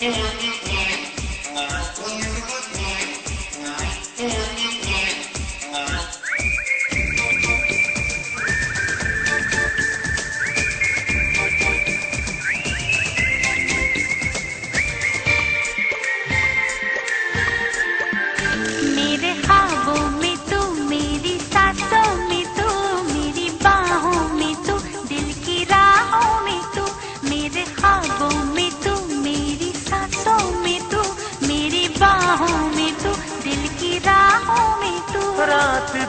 Mm-hmm.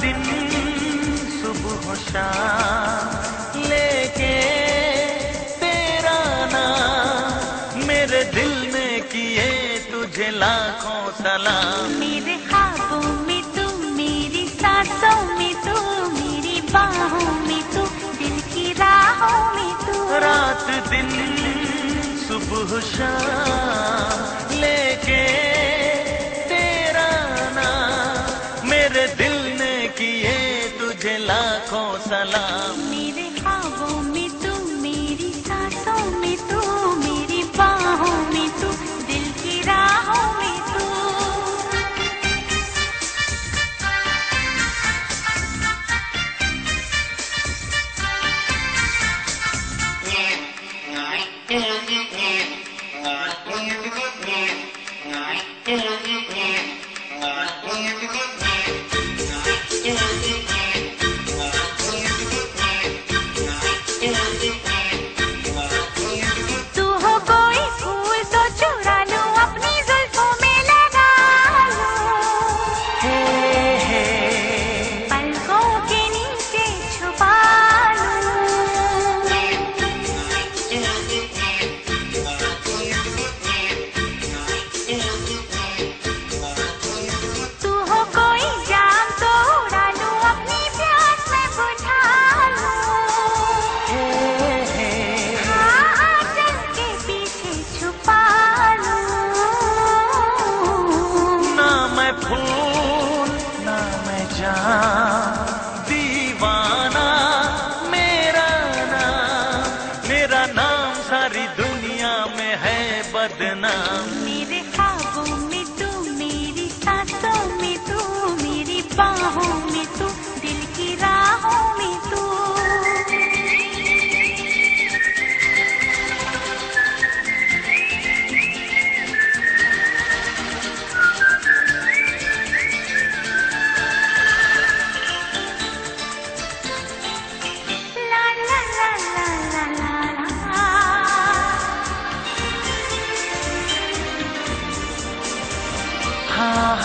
दिन सुबह शाम लेके तेरा नाम मेरे दिल ने किए तुझे लाखों सलाम। मेरे खाबों में तू मेरी सांसों में तू मेरी बाहों में तू दिल की राहों में तू। रात दिन सुबह शाम लाखों सलामी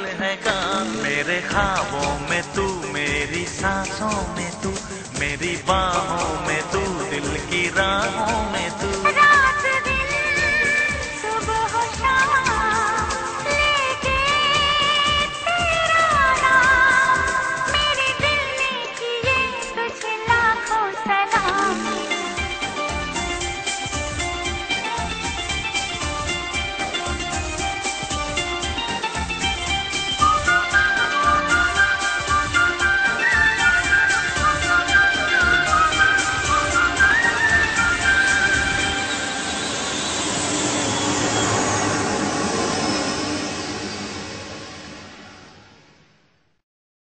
दिल है काम। मेरे ख्वाबों में तू, मेरी सांसों में तू, मेरी बाहों में तू, दिल की राहों में तू।